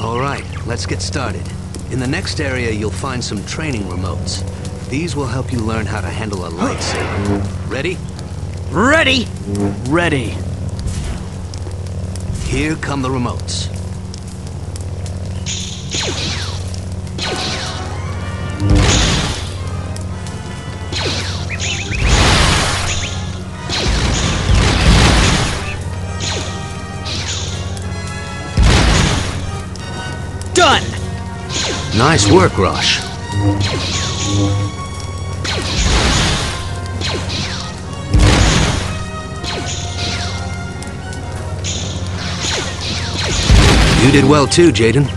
All right, let's get started. In the next area, you'll find some training remotes. These will help you learn how to handle a lightsaber. Ready? Ready! Ready. Here come the remotes. Done! Nice work, Rosh. You did well too, Jaden.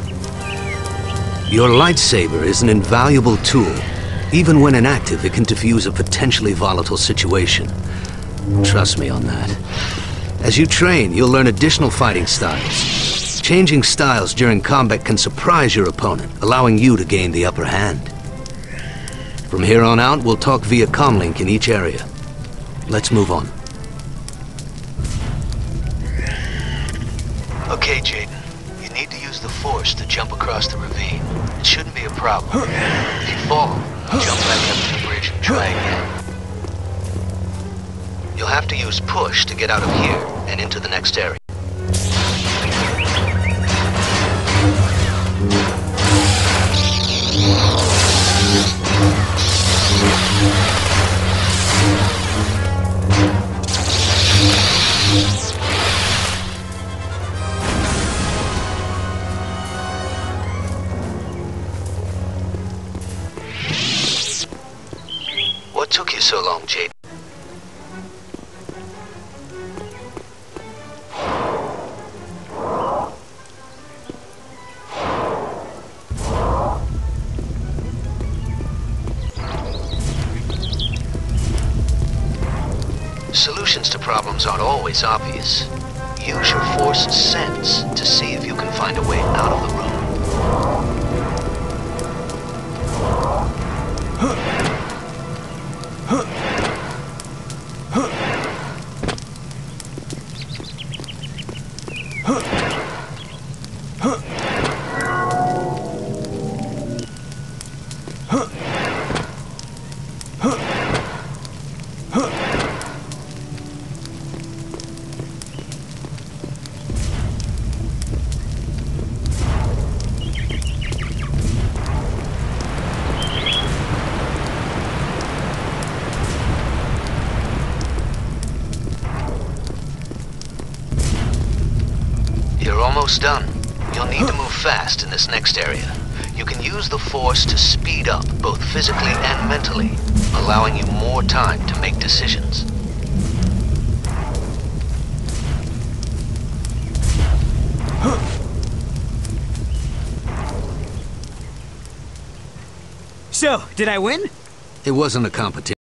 Your lightsaber is an invaluable tool. Even when inactive, it can defuse a potentially volatile situation. Trust me on that. As you train, you'll learn additional fighting styles. Changing styles during combat can surprise your opponent, allowing you to gain the upper hand. From here on out, we'll talk via comlink in each area. Let's move on. Okay, Jaden. You need to use the Force to jump across the ravine. It shouldn't be a problem. If you fall, jump back up to the bridge and try again. You'll have to use push to get out of here and into the next area. What took you so long, Jaden? Solutions to problems aren't always obvious. Use your force sense to see if you can find a way out of the room. You're almost done. You'll need to move fast in this next area. You can use the Force to speed up, both physically and mentally, allowing you more time to make decisions. So, did I win? It wasn't a competition.